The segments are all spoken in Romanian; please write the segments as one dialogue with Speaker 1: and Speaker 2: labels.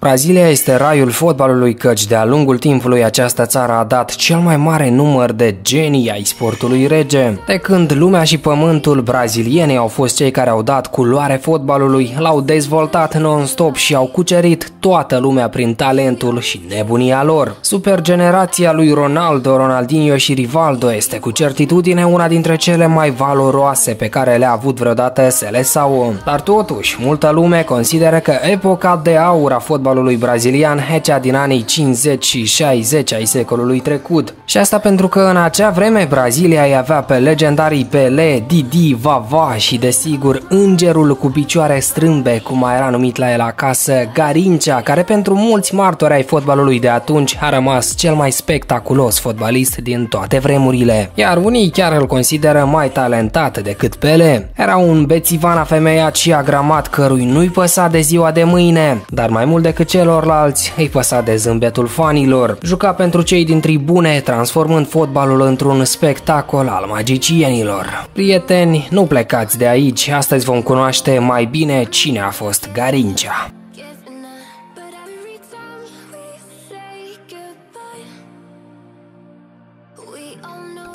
Speaker 1: Brazilia este raiul fotbalului căci de-a lungul timpului această țară a dat cel mai mare număr de genii ai sportului rege. De când lumea și pământul, brazilienii au fost cei care au dat culoare fotbalului, l-au dezvoltat non-stop și au cucerit toată lumea prin talentul și nebunia lor. Super generația lui Ronaldo, Ronaldinho și Rivaldo este cu certitudine una dintre cele mai valoroase pe care le-a avut vreodată Seleção. Dar totuși, multă lume consideră că epoca de aur a fotbalului fotbalului brazilian hecea din anii 50 și 60 ai secolului trecut. Și asta pentru că în acea vreme Brazilia îi avea pe legendarii Pelé, Didi, Vava și desigur îngerul cu picioare strâmbe, cum mai era numit la el acasă, Garincea, care pentru mulți martori ai fotbalului de atunci a rămas cel mai spectaculos fotbalist din toate vremurile. Iar unii chiar îl consideră mai talentat decât Pele. Era un bețivan afemeiat și agramat cărui nu-i păsa de ziua de mâine, dar mai mult decât decât celorlalți îi păsa de zâmbetul fanilor. Juca pentru cei din tribune, transformând fotbalul într-un spectacol al magicienilor. Prieteni, nu plecați de aici, astăzi vom cunoaște mai bine cine a fost Garincea.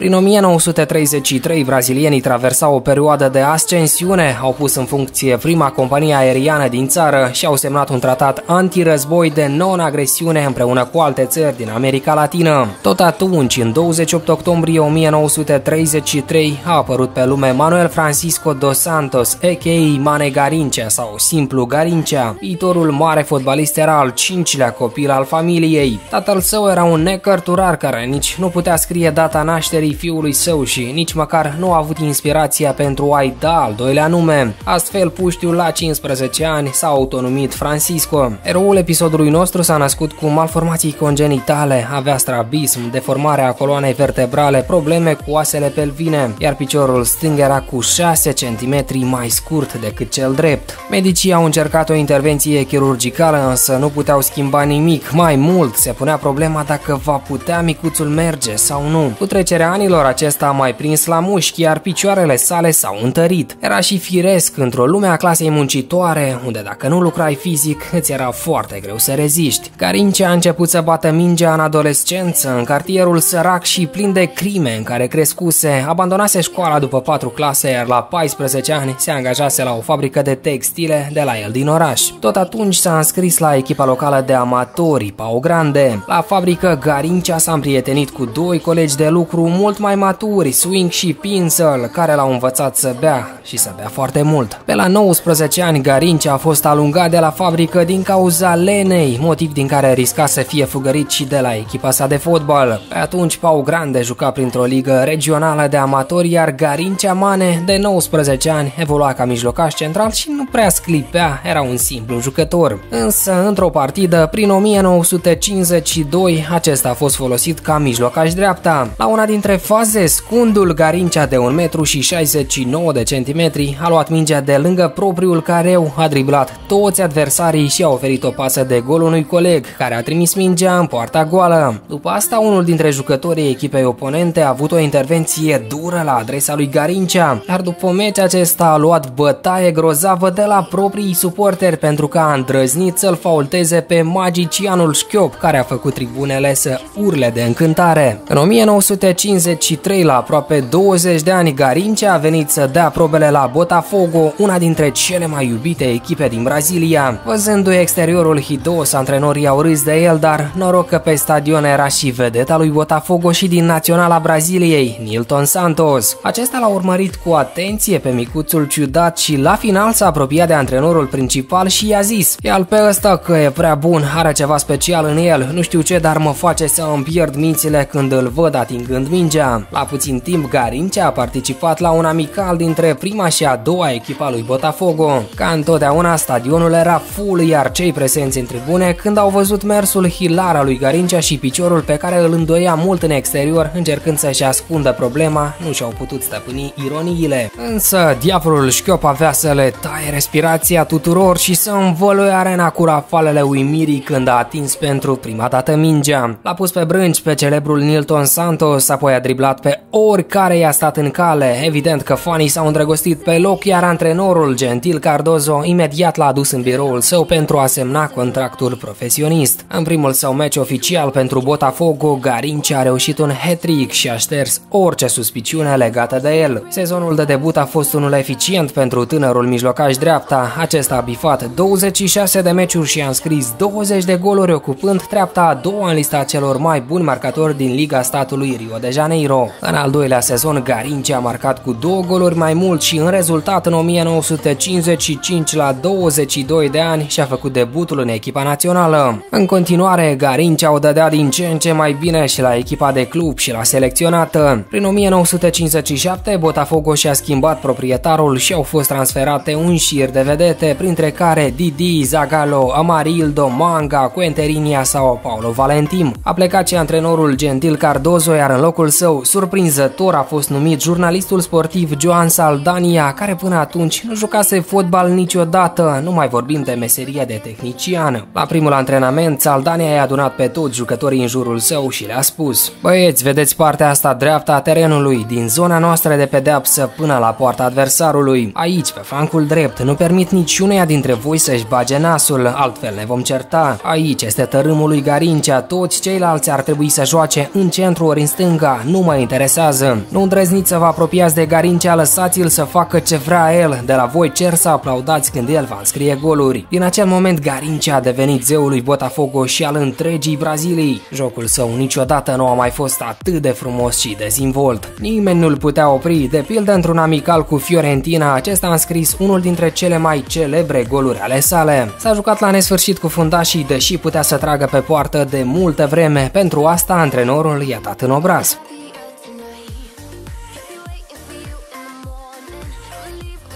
Speaker 1: Prin 1933, brazilienii traversau o perioadă de ascensiune, au pus în funcție prima companie aeriană din țară și au semnat un tratat antirăzboi de non-agresiune împreună cu alte țări din America Latină. Tot atunci, în 28 octombrie 1933, a apărut pe lume Manuel Francisco dos Santos, a.k.a. Mane Garincea sau simplu Garincea. Viitorul mare fotbalist era al cincilea copil al familiei. Tatăl său era un necărturar care nici nu putea scrie data nașterii fiului său și nici măcar nu a avut inspirația pentru a-i da al doilea nume. Astfel, puștiul la 15 ani s-a autonomit Francisco. Eroul episodului nostru s-a născut cu malformații congenitale, avea strabism, deformarea coloanei vertebrale, probleme cu oasele pelvine, iar piciorul stâng era cu 6 cm mai scurt decât cel drept. Medicii au încercat o intervenție chirurgicală, însă nu puteau schimba nimic. Mai mult, se punea problema dacă va putea micuțul merge sau nu. Cu trecerea anilor acesta a mai prins la mușchi, iar picioarele sale s-au întărit. Era și firesc într-o lume a clasei muncitoare, unde dacă nu lucrai fizic, îți era foarte greu să reziști. Carincea a început să bată mingea în adolescență, în cartierul sărac și plin de crime în care crescuse, abandonase școala după patru clase, iar la 14 ani se angajase la o fabrică de textile de la el din oraș. Tot atunci s-a înscris la echipa locală de amatori, Pau Grande. La fabrică, Garincea s-a împrietenit cu doi colegi de lucru mult mai maturi, Swing și Pinsel, care l-au învățat să bea și să bea foarte mult. Pe la 19 ani, Garincea a fost alungat de la fabrică din cauza lenei, motiv din care risca să fie fugărit și de la echipa sa de fotbal. Pe atunci, Pau Grande juca printr-o ligă regională de amatori, iar Garincea Mane, de 19 ani, evolua ca mijlocaș central și nu prea sclipea, era un simplu jucător. Însă, într-o partidă, prin 1952, acesta a fost folosit ca mijlocaș dreapta. La una dintre dintre faze, scundul Garincea de 1 m și 69 de centimetri a luat mingea de lângă propriul careu, a driblat toți adversarii și a oferit o pasă de gol unui coleg, care a trimis mingea în poarta goală. După asta, unul dintre jucătorii echipei oponente a avut o intervenție dură la adresa lui Garincea, dar după meci acesta a luat bătaie grozavă de la proprii suporteri pentru că a îndrăznit să-l faulteze pe magicianul Șchiop, care a făcut tribunele să urle de încântare. În 1950 53 la aproape 20 de ani, Garincea a venit să dea probele la Botafogo, una dintre cele mai iubite echipe din Brazilia. Văzându-i exteriorul hidos, antrenorii au râs de el, dar noroc că pe stadion era și vedeta lui Botafogo și din Naționala Braziliei, Nilton Santos. Acesta l-a urmărit cu atenție pe micuțul ciudat și la final s-a apropiat de antrenorul principal și i-a zis E al pe ăsta că e prea bun, are ceva special în el, nu știu ce, dar mă face să îmi pierd mințile când îl văd atingând mingea mingea. La puțin timp, Garincea a participat la un amical dintre prima și a doua echipa lui Botafogo. Ca întotdeauna, stadionul era full, iar cei prezenți în tribune, când au văzut mersul hilar al lui Garincea și piciorul pe care îl îndoia mult în exterior, încercând să-și ascundă problema, nu și-au putut stăpâni ironiile. Însă, diavolul Șchiop avea să le taie respirația tuturor și să învăluie arena cu rafalele uimirii când a atins pentru prima dată mingea. L-a pus pe brânci pe celebrul Nilton Santos, apoi a driblat pe oricare i-a stat în cale. Evident că fanii s-au îndrăgostit pe loc, iar antrenorul Gentil Cardozo imediat l-a adus în biroul său pentru a semna contractul profesionist. În primul său meci oficial pentru Botafogo, Garinci a reușit un hat-trick și a șters orice suspiciune legată de el. Sezonul de debut a fost unul eficient pentru tânărul mijlocaș dreapta. Acesta a bifat 26 de meciuri și a înscris 20 de goluri ocupând treapta a doua în lista celor mai buni marcatori din Liga statului Rio de Janeiro. În al doilea sezon, Garinci a marcat cu două goluri mai mult și în rezultat în 1955 la 22 de ani și-a făcut debutul în echipa națională. În continuare, Garinci o dădea din ce în ce mai bine și la echipa de club și la selecționată. Prin 1957, Botafogo și-a schimbat proprietarul și au fost transferate un șir de vedete, printre care Didi, Zagallo, Amarildo, Manga, Quenterinia sau Paulo Valentim. A plecat și antrenorul Gentil Cardozo, iar în locul său, surprinzător, a fost numit jurnalistul sportiv Joan Saldania, care până atunci nu jucase fotbal niciodată, nu mai vorbim de meseria de tehnician. La primul antrenament, Saldania i-a adunat pe toți jucătorii în jurul său și le-a spus Băieți, vedeți partea asta dreaptă a terenului, din zona noastră de pedeapsă până la poarta adversarului. Aici, pe flancul drept, nu permit niciuneia dintre voi să-și bage nasul, altfel ne vom certa. Aici este tărâmul lui Garincea, toți ceilalți ar trebui să joace în centru ori în stânga, nu mă interesează. Nu îndrăzniți să vă apropiați de Garincea, lăsați-l să facă ce vrea el, de la voi cer să aplaudați când el va înscrie goluri. Din acel moment Garincea a devenit zeul lui Botafogo și al întregii Brazilii. Jocul său niciodată nu a mai fost atât de frumos și dezvolt. Nimeni nu-l putea opri, de pildă într-un amical cu Fiorentina, acesta a înscris unul dintre cele mai celebre goluri ale sale. S-a jucat la nesfârșit cu fundașii, deși putea să tragă pe poartă de multă vreme, pentru asta antrenorul i-a dat în obraz.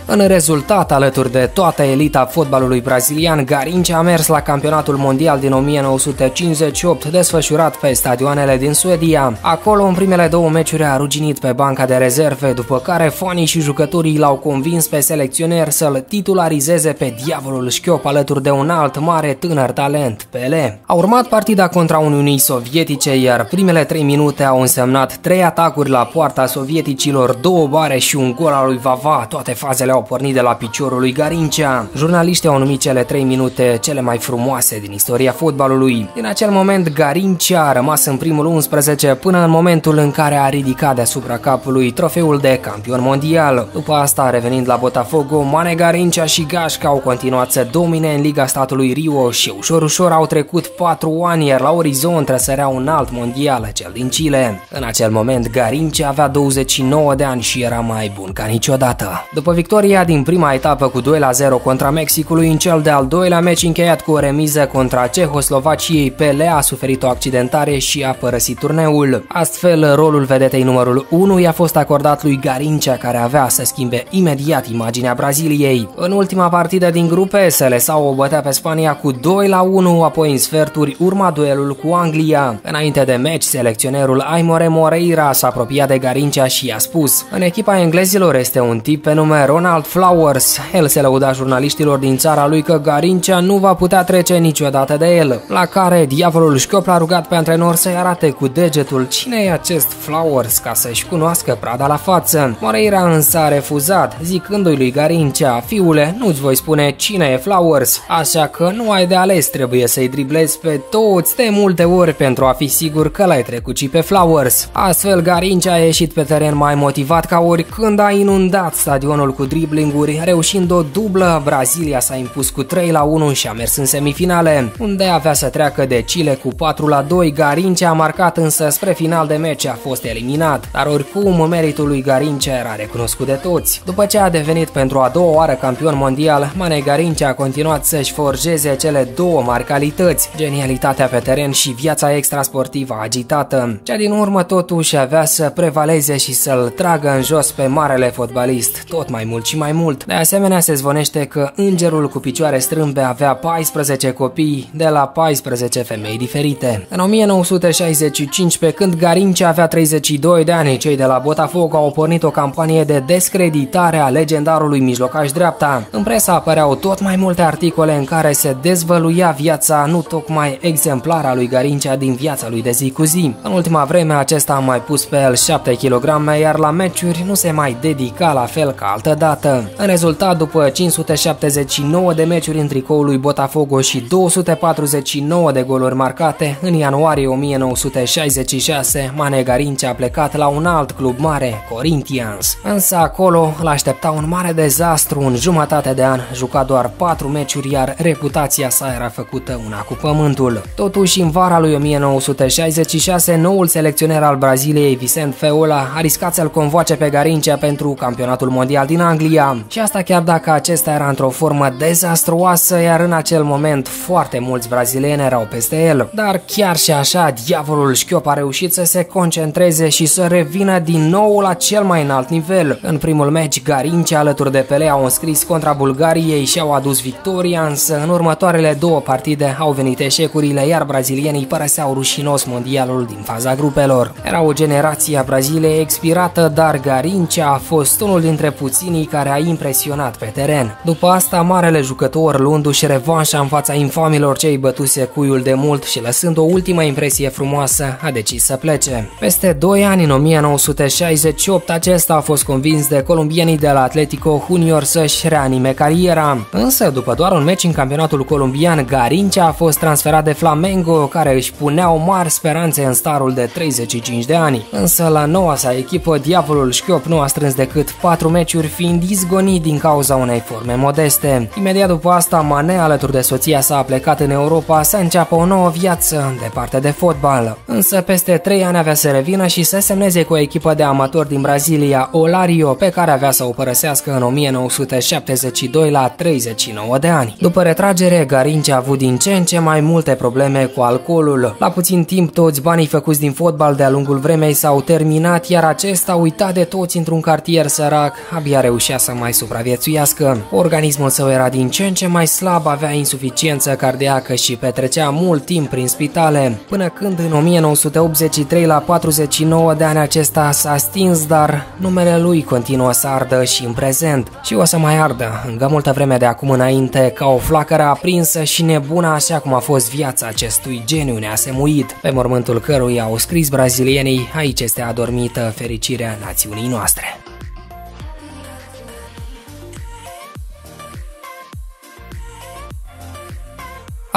Speaker 1: În rezultat, alături de toată elita fotbalului brazilian, Garinci a mers la campionatul mondial din 1958, desfășurat pe stadioanele din Suedia. Acolo, în primele două meciuri, a ruginit pe banca de rezerve, după care fanii și jucătorii l-au convins pe selecționer să-l titularizeze pe diavolul șchiop alături de un alt mare tânăr talent, Pele. A urmat partida contra Uniunii Sovietice, iar primele trei minute au însemnat trei atacuri la poarta sovieticilor, două bare și un gol al lui Vava, toate fazele au pornit de la piciorul lui Garincea. Jurnaliștii au numit cele 3 minute cele mai frumoase din istoria fotbalului. Din acel moment, Garincea a rămas în primul 11 până în momentul în care a ridicat deasupra capului trofeul de campion mondial. După asta, revenind la Botafogo, Mane Garincea și Gașca au continuat să domine în Liga statului Rio și ușor ușor au trecut 4 ani, iar la orizont trăsărea un alt mondial, cel din Chile. În acel moment, Garincea avea 29 de ani și era mai bun ca niciodată. După victoria Victoria din prima etapă cu 2 la 0 contra Mexicului în cel de-al doilea meci încheiat cu o remiză contra Cehoslovaciei, Pele a suferit o accidentare și a părăsit turneul. Astfel, rolul vedetei numărul 1 i-a fost acordat lui Garincea, care avea să schimbe imediat imaginea Braziliei. În ultima partidă din grupe, Seleção o bătea pe Spania cu 2 la 1, apoi în sferturi urma duelul cu Anglia. Înainte de meci, selecționerul Aimore Moreira s-a apropiat de Garincea și i-a spus În echipa englezilor este un tip pe nume Ronald Ronald Flowers. El se lăuda jurnaliștilor din țara lui că Garincea nu va putea trece niciodată de el, la care diavolul Șchiop l-a rugat pe antrenor să-i arate cu degetul cine e acest Flowers ca să-și cunoască prada la față. Moreira însă a refuzat, zicându-i lui Garincea, fiule, nu-ți voi spune cine e Flowers, așa că nu ai de ales, trebuie să-i driblezi pe toți de multe ori pentru a fi sigur că l-ai trecut și pe Flowers. Astfel, Garincea a ieșit pe teren mai motivat ca oricând a inundat stadionul cu dribluri driblinguri, reușind o dublă, Brazilia s-a impus cu 3 la 1 și a mers în semifinale, unde avea să treacă de Chile cu 4 la 2, Garince a marcat însă spre final de meci a fost eliminat, dar oricum meritul lui Garince era recunoscut de toți. După ce a devenit pentru a doua oară campion mondial, Mane Garince a continuat să-și forjeze cele două mari calități, genialitatea pe teren și viața extrasportivă agitată. Cea din urmă totuși avea să prevaleze și să-l tragă în jos pe marele fotbalist, tot mai mult și și mai mult. De asemenea, se zvonește că îngerul cu picioare strâmbe avea 14 copii de la 14 femei diferite. În 1965, pe când Garincea avea 32 de ani, cei de la Botafogo au pornit o campanie de descreditare a legendarului mijlocaș dreapta. În presă apăreau tot mai multe articole în care se dezvăluia viața nu tocmai exemplară a lui Garincea din viața lui de zi cu zi. În ultima vreme acesta a mai pus pe el 7 kg, iar la meciuri nu se mai dedica la fel ca altă dată. În rezultat, după 579 de meciuri în tricoul lui Botafogo și 249 de goluri marcate, în ianuarie 1966, Mane Garincea a plecat la un alt club mare, Corinthians. Însă acolo îl aștepta un mare dezastru în jumătate de an, juca doar 4 meciuri, iar reputația sa era făcută una cu pământul. Totuși, în vara lui 1966, noul selecționer al Braziliei, Vicent Feola, a riscat să-l convoace pe Garincea pentru campionatul mondial din Anglia. Și asta chiar dacă acesta era într-o formă dezastruoasă, iar în acel moment foarte mulți brazilieni erau peste el. Dar chiar și așa, diavolul Șchiop a reușit să se concentreze și să revină din nou la cel mai înalt nivel. În primul meci, Garincea alături de Pele au înscris contra Bulgariei și au adus victoria, însă în următoarele două partide au venit eșecurile, iar brazilienii părăseau rușinos mondialul din faza grupelor. Era o generație a Braziliei expirată, dar Garincea a fost unul dintre puținii care a impresionat pe teren. După asta, marele jucător, luându-și revanșa în fața infamilor cei bătuse cuiul de mult și lăsând o ultimă impresie frumoasă, a decis să plece. Peste 2 ani, în 1968, acesta a fost convins de colombienii de la Atletico Junior să-și reanime cariera. Însă, după doar un meci în campionatul colombian, Garincea a fost transferat de Flamengo, care își puneau mari speranțe în starul de 35 de ani. Însă, la noua sa echipă, Diavolul Șchiop nu a strâns decât 4 meciuri, fiind izgonit din cauza unei forme modeste. Imediat după asta, Mane, alături de soția sa, a plecat în Europa să înceapă o nouă viață departe de fotbal. Însă, peste 3 ani avea să revină și să semneze cu o echipă de amatori din Brazilia, Olario, pe care avea să o părăsească în 1972 la 39 de ani. După retragere, Garinci a avut din ce în ce mai multe probleme cu alcoolul. La puțin timp, toți banii făcuți din fotbal de-a lungul vremei s-au terminat, iar acesta, uitat de toți într-un cartier sărac, abia reușea să mai supraviețuiască. Organismul său era din ce în ce mai slab, avea insuficiență cardiacă și petrecea mult timp prin spitale, până când în 1983 la 49 de ani acesta s-a stins, dar numele lui continuă să ardă și în prezent și o să mai ardă încă multă vreme de acum înainte ca o flacără aprinsă și nebună așa cum a fost viața acestui geniu neasemuit, pe mormântul căruia au scris brazilienii, aici este adormită fericirea națiunii noastre.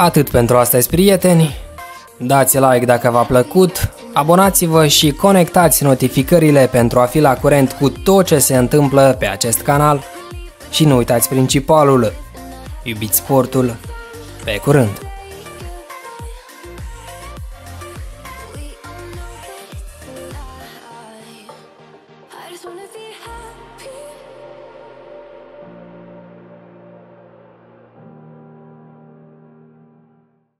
Speaker 1: Atât pentru astăzi, prieteni. Dați like dacă v-a plăcut, abonați-vă și conectați notificările pentru a fi la curent cu tot ce se întâmplă pe acest canal. Și nu uitați principalul, iubiți sportul, pe curând!